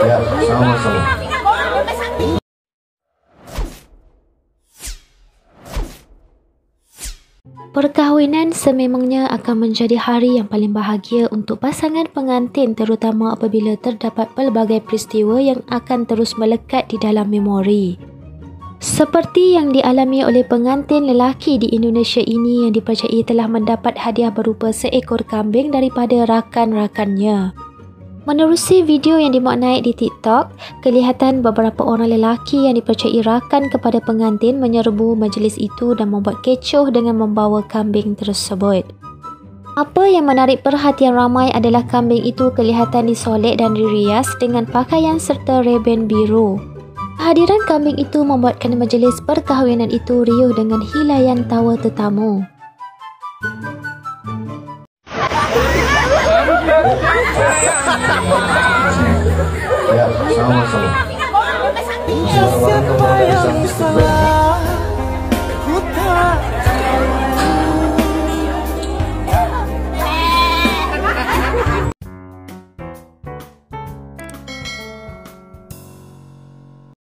Ya, sama-sama. Perkahwinan sememangnya akan menjadi hari yang paling bahagia untuk pasangan pengantin terutama apabila terdapat pelbagai peristiwa yang akan terus melekat di dalam memori. Seperti yang dialami oleh pengantin lelaki di Indonesia ini yang dipercayai telah mendapat hadiah berupa seekor kambing daripada rakan-rakannya. Menerusi video yang dimuat naik di TikTok, kelihatan beberapa orang lelaki yang dipercayai rakan kepada pengantin menyerbu majlis itu dan membuat kecoh dengan membawa kambing tersebut. Apa yang menarik perhatian ramai adalah kambing itu kelihatan disolek dan dirias dengan pakaian serta reben biru. Kehadiran kambing itu membuatkan majlis perkahwinan itu riuh dengan hilayan tawa tetamu. Ya, sama-sama. Yang salah